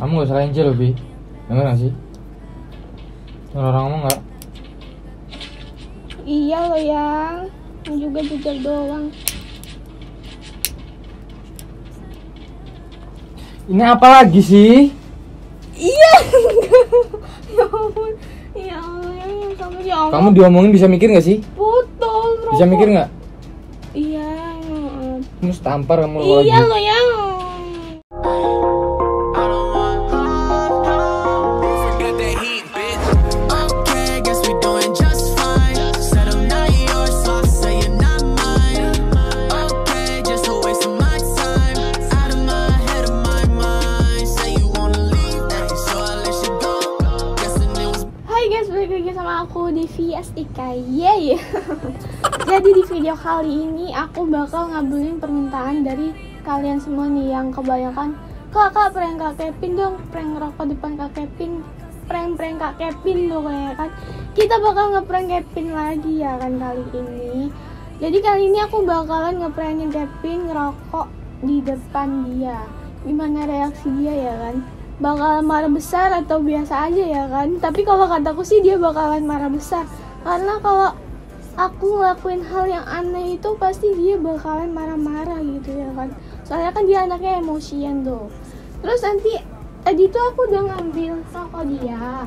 Kamu gak usah loh, Bi. Dengar gak sih? Dengar orang ngomong gak? Iya lo yang juga jujur doang Ini apa lagi sih? Iya Ya ampun Ya yang kamu Allah Kamu diomongin bisa mikir gak sih? Putus Bisa mikir gak? Iya. Kamu tampar kamu Iya lagi. lo yang kali ini aku bakal ngabulin permintaan dari kalian semua nih yang kebanyakan Kak, kak, prank kak Kevin dong, prank rokok depan kak Kevin Prank-prank kak Kevin dong ya kan. Kita bakal ngeprank Kevin lagi ya kan kali ini. Jadi kali ini aku bakalan ngeprankin Kevin ngerokok di depan dia. Gimana reaksi dia ya kan? Bakal marah besar atau biasa aja ya kan? Tapi kalau kataku sih dia bakalan marah besar. Karena kalau aku ngelakuin hal yang aneh itu pasti dia bakalan marah-marah gitu ya kan. Soalnya kan dia anaknya emosian tuh. Terus nanti tadi tuh aku udah ngambil rokok dia.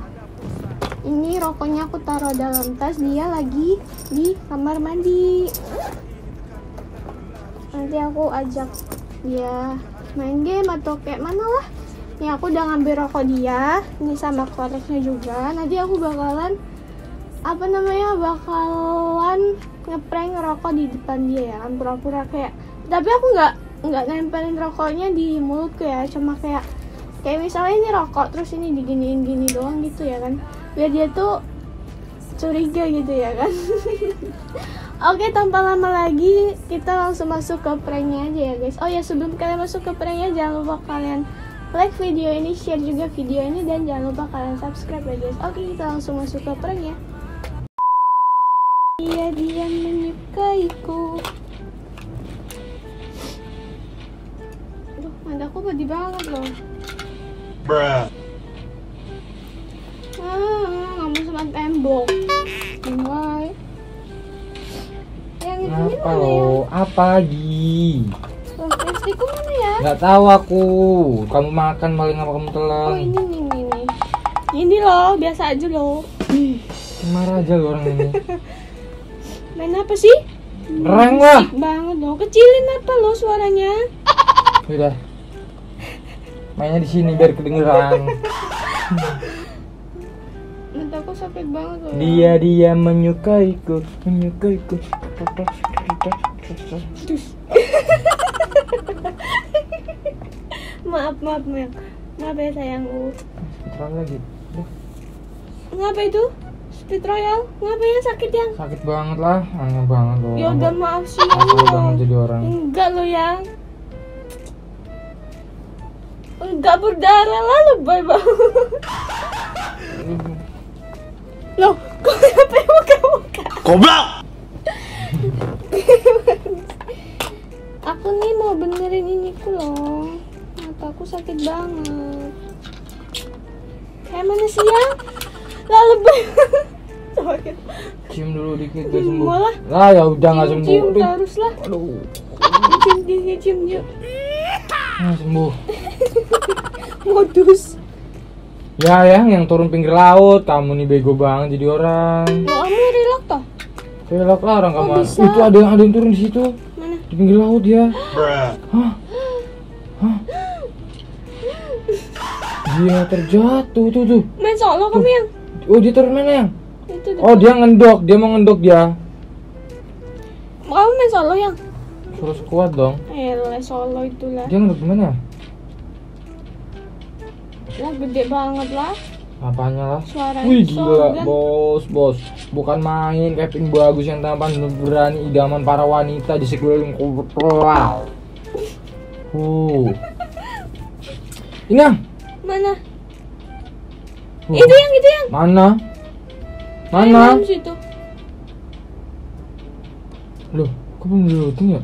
Ini rokoknya aku taruh dalam tas dia lagi di kamar mandi. Nanti aku ajak dia main game atau kayak mana lah. Nih aku udah ngambil rokok dia, ini sama koreknya juga. Nanti aku bakalan apa namanya bakalan ngeprank rokok di depan dia ya kan pura-pura kayak tapi aku nggak nggak nempelin rokoknya di mulutku ya cuma kayak kayak misalnya ini rokok terus ini diginiin gini doang gitu ya kan biar dia tuh curiga gitu ya kan Oke tanpa lama lagi kita langsung masuk ke pranknya aja ya guys Oh ya sebelum kalian masuk ke pranknya jangan lupa kalian like video ini, share juga video ini dan jangan lupa kalian subscribe ya guys. Oke, kita langsung masuk ke pranknya. Dia dia menyukaiku. Aduh, mataku pedih banget loh. Bruh. Ah, kamu sama tembok. Mulai. Yang ini Apa mana ya? lo? Apa lagi? Loh, lipstikku mana ya? Gak tahu aku. Kamu makan paling apa kamu Oh telan? ini nih nih. Ini loh, biasa aja loh. Marah aja lo orang ini. Main apa sih? Reng lah. Banget loh. Kecilin apa lo suaranya? Udah. Mainnya di sini biar kedengeran. Mataku sakit banget loh. ya. Dia dia menyukaiku, menyukaiku. maaf maaf maaf. Maaf ya sayangku. Terang lagi. Ngapa itu? Speed Royal? Ngapa yang sakit yang? sakit banget lah, aneh banget lo. Ya udah maaf sih Asal lo. banget jadi orang. Enggak lo yang. Enggak berdarah lah lebay banget. Loh, kok sampai muka-muka? Goblok! Aku nih mau benerin iniku loh. Mataku sakit banget. Kayak mana sih ya? Lah Sorry. Cium dulu dikit biar sembuh. Malah. Lah ya udah nggak sembuh. Cium terus lah. Aduh. Cium cium cium cium. Nah, sembuh. Modus. Ya yang yang turun pinggir laut, kamu nih bego banget jadi orang. Lo kamu relax toh? Velok lah orang Oh, kamu. bisa. Itu ada yang ada yang turun di situ Mana? di pinggir laut ya. Hah? Hah? Dia terjatuh tuh tuh. Main solo kamu yang? Oh dia turun mana yang? Itu Oh dia ngendok, dia mau ngendok dia. Kamu main solo yang? Suruh sekuat dong. Eh, solo itulah. Dia ngendok gimana? Lah gede banget lah Apanya lah? suaranya. Wih gila sorgan. bos bos Bukan main Kevin bagus yang tampan berani idaman para wanita di sekeliling kota. Uh. Ini yang Mana? Uh. Itu yang itu yang. mana? Mana? dalam situ. Loh, kok belum diluting ya?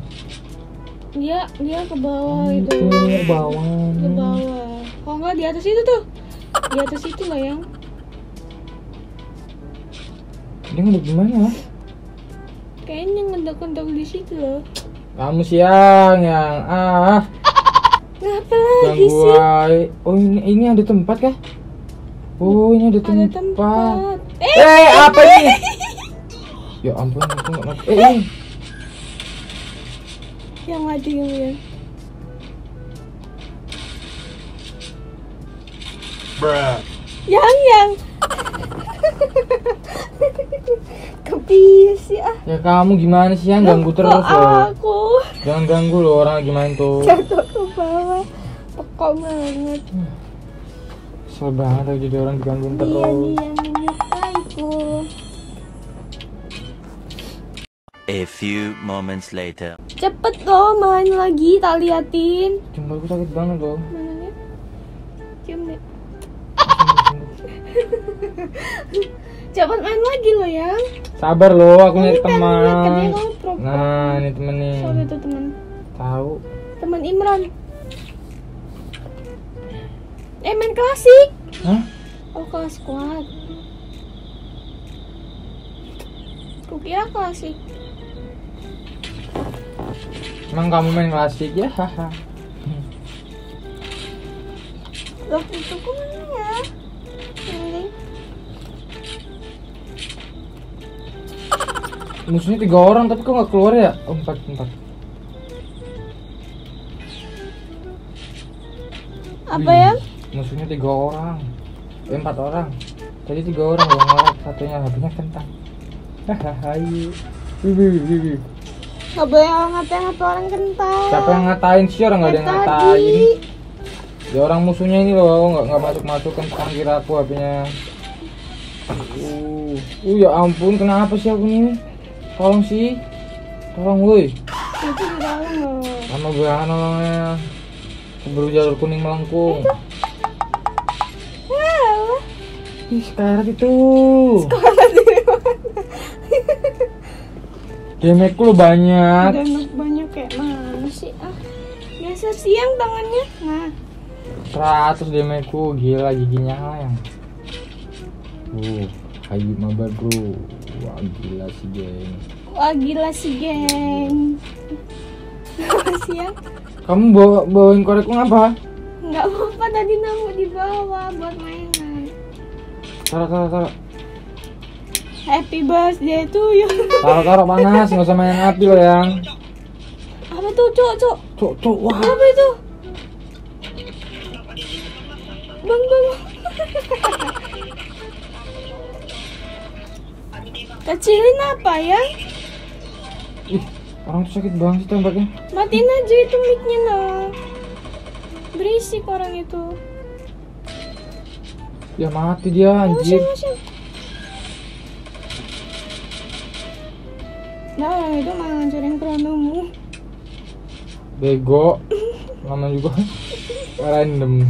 Dia dia ke bawah itu. Itu bawah. Ke bawah. Kalau nggak di atas itu tuh di atas itu loh yang Dia ngedek gimana? kayaknya ngendok-ngendok di situ loh Kamu siang yang ah ngapa lagi sih. Oh ini ini ada tempat kah? Oh ini ada tempat. ada tempat eh Eh apa ini? Ya ampun aku nggak ngerti. Eh ini yang maju yang yang Bruh. yang yang kebias ya ya kamu gimana sih yang ganggu terus loh. aku Jangan ganggu loh orang lagi main tuh. jatuh ke bawah pekok banget Kesel banget jadi orang digangguin dia terus. dia menyukaiku A few moments later. cepet dong main lagi tak liatin Jempolku sakit banget loh. mananya cium deh cepet main lagi lo ya Sabar loh, aku nyari teman. Nah, ini temen nih. sorry tuh teman Tahu. teman Imran eh main klasik Hah? oh kelas kuat kukira klasik Emang kamu main klasik ya? Haha. loh itu mana ya ini Musuhnya tiga orang tapi kok nggak keluar ya? Oh, empat empat. apa Wih, ya Musuhnya tiga orang. Eh, empat orang. Tadi tiga orang loh ngelag satunya habisnya kentang. Hahaha. iya. Wih, nggak boleh ngatain ngata orang kentang Siapa yang ngatain sih orang nggak ada yang ngatain. Ya orang musuhnya ini loh nggak nggak masuk masuk kentang kira aku HP-nya. Uh, uh ya ampun kenapa sih aku ini? Tolong sih, tolong woi. itu di dalam loh nolongnya. Keburu jalur kuning melengkung. Ih, sekarat itu. Damage lu banyak. Udah banyak kayak mana sih ah biasa siang tangannya nah 100 damage ku gila giginya yang. Uh, hayu mabar bro. Wah gila sih geng. wah gila sih geng siang Kamu bawa bawain korekku ngapa? nggak apa-apa tadi nemu di bawah buat mainan Taruh taruh taruh. Happy birthday to you Taruh taruh panas nggak usah main api lo yang. apa tuh cok cok Cuk cuk wah. apa itu bang bang kecilin apa ya Ih, orang tuh sakit banget sih tembaknya. matiin aja itu micnya nah berisik orang itu Ya mati dia anjir. motion. Nah, orang itu malah ngancurin chronomu. Bego. Lama juga. Random.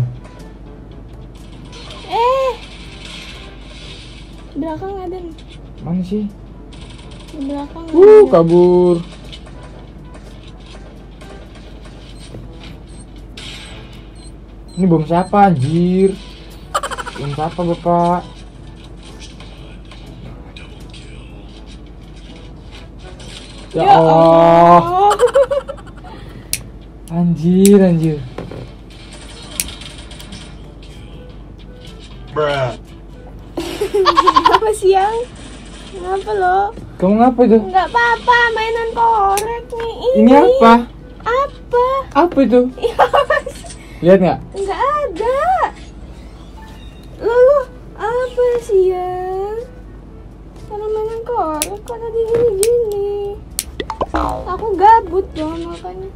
Eh, belakang ada. Mana sih? Di belakang. Uh, ada. kabur. Ini bom siapa anjir? Bom siapa bapak? Ya, Allah. Anjir, anjir. Bruh. Apa siang? Kenapa lo? Kamu ngapa itu? Enggak apa-apa, mainan korek nih. Ini, Ini apa? Apa? Apa itu? Ya? Lihat nggak? Enggak ada. Lalu apa sih ya? Cara mainan korek kok tadi gini-gini. Aku gabut dong makanya.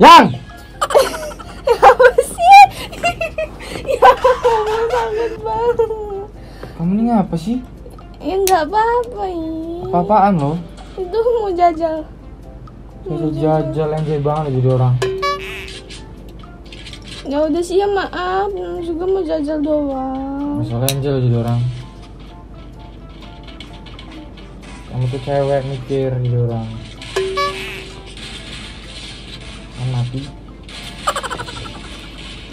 Yang! apa sih? ya Allah, takut banget. Kamu ini ngapa sih? Ya nggak apa-apa ini. Apa-apaan lo? Itu mau jajal. Jajal jajal yang banget jadi orang. Ya udah sih ya maaf, juga mau jajal doang. Masalah Angel jadi orang. Kamu tuh cewek mikir jadi orang. Kan mati,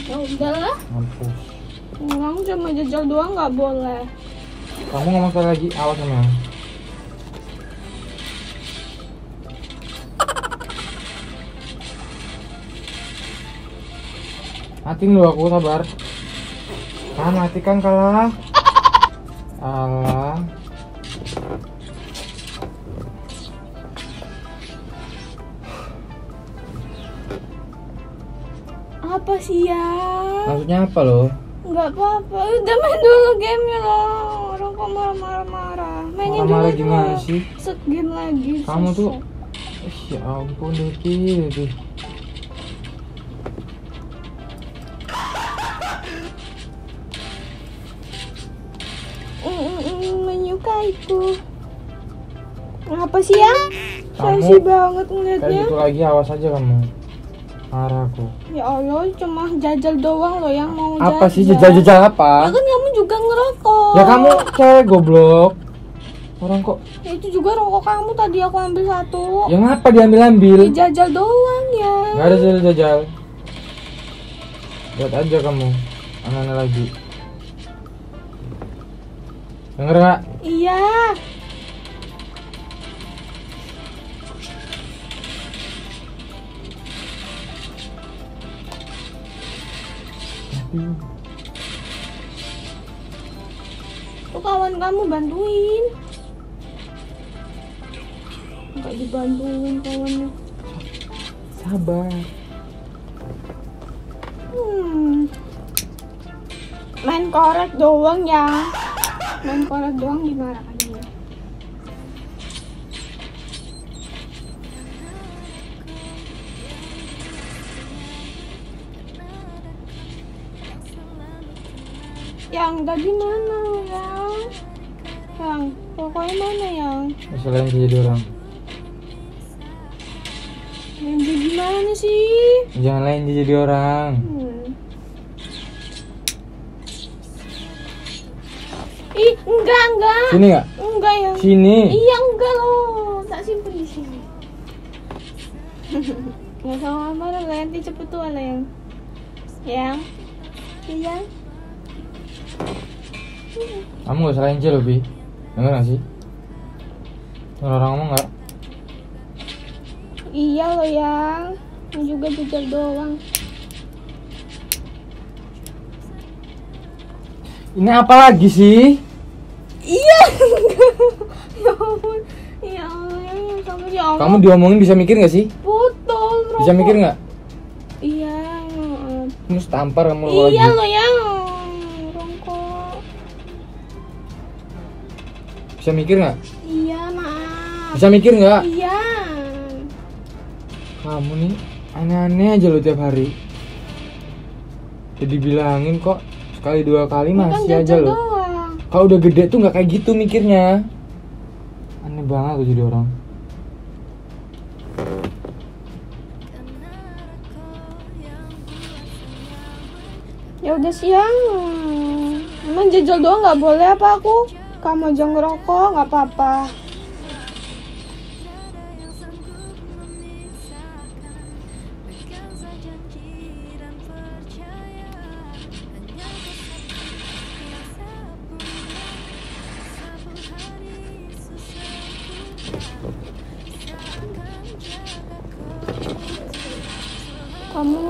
Ya udahlah, mampus. orang cuma jajal doang nggak boleh. Kamu ngomong lagi, awas sama. Matiin lu aku sabar. Kan mati kan kalah. Alah. Apa sih ya? Maksudnya apa loh? Nggak apa-apa, udah main dulu gamenya loh. Orang kok marah-marah-marah. Mainin dulu Marah-marah dulu. gimana sih? Set game lagi. Kamu tuh ya ampun Devi, Devi. Menyukaiku. Apa sih ya? Kamu Sensi banget Kayak ngeliatnya. gitu lagi awas aja kamu. Marah aku. Ya Allah, cuma jajal doang loh yang mau Apa sih jajal. jajal-jajal Ya apa? kan kamu juga ngerokok. Ya kamu cewek goblok. Orang kok Ya itu juga rokok kamu tadi aku ambil satu. yang apa diambil-ambil? Ya jajal doang ya. Gak ada jajal-jajal. Lihat aja kamu. Anak-anak lagi. Denger gak? Iya. Tuh kawan kamu bantuin. Enggak dibantuin kawannya. Sabar. Hmm. Main korek doang ya. Main korek doang dimarahin dia. Yang tadi mana yang? Yang pokoknya mana yang? Masalahnya jadi orang. Yang di gimana sih? Jangan lain jadi orang. Enggak, enggak. Sini gak? Enggak ya. Sini. Iya, enggak loh. Tak simpen di sini. Nggak sama marah lah, nanti cepet tuh lah yang. Yang. Iya. Kamu gak salah Angel Bi. Denger gak sih? Denger orang ngomong gak? Iya loh yang. Ini juga jajal doang. Ini apa lagi sih? Iya. ya ampun. Ya Allah, yang kamu ya Allah. Kamu diomongin bisa mikir gak sih? Putol. Bisa mikir gak? Iya. Kamu setampar kamu lo Iya lagi. loh yang. Rongkok. Bisa mikir gak? Iya maaf. Bisa mikir gak? Iya. Kamu nih aneh-aneh aja lo tiap hari. Jadi bilangin kok sekali dua kali Bukan masih aja lo. Kalau udah gede tuh nggak kayak gitu mikirnya. Aneh banget tuh jadi orang. Ya udah siang. Emang jajal doang nggak boleh apa aku? Kamu aja ngerokok nggak apa-apa.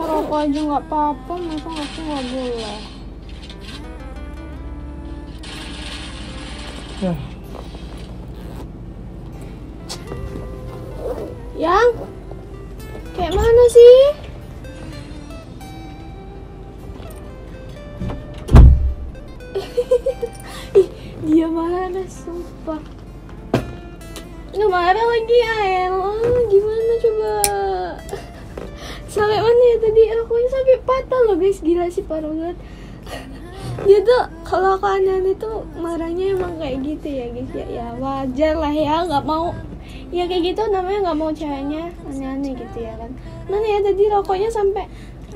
Ngerokok aja nggak apa-apa, masa aku nggak boleh? Ya, Yang? Kayak mana sih? Ih, dia mana sumpah. Nggak marah lagi ya, Ella. Gimana coba? Sampai mana ya tadi? Aku sampai patah loh guys. Gila sih parah banget. Dia tuh kalau aku aneh-aneh tuh marahnya emang kayak gitu ya guys ya. Ya wajar lah ya, nggak mau ya kayak gitu namanya nggak mau ceweknya aneh-aneh gitu ya kan mana ya tadi rokoknya sampai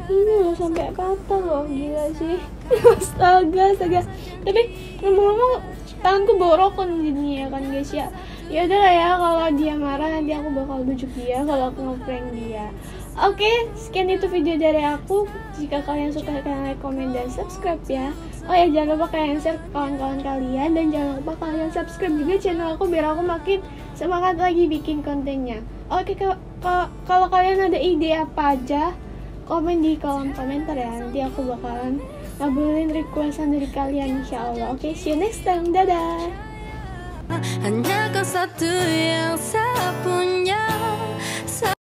ini loh sampai patah loh gila sih astaga astaga tapi ngomong-ngomong tanganku borokon jadinya ya kan guys ya ya udah lah ya kalau dia marah nanti aku bakal bujuk dia kalau aku ngeprank dia oke sekian itu video dari aku. Jika kalian suka kalian like comment dan subscribe ya. Oh ya jangan lupa kalian share ke kawan-kawan kalian. Dan jangan lupa kalian subscribe juga channel aku biar aku makin semangat lagi bikin kontennya. Oke ke- ke- kalau kalian ada ide apa aja komen di kolom komentar ya. Nanti aku bakalan ngabulin requestan dari kalian insya Allah oke see you next time. Dadah! Hanya kau satu yang saya punya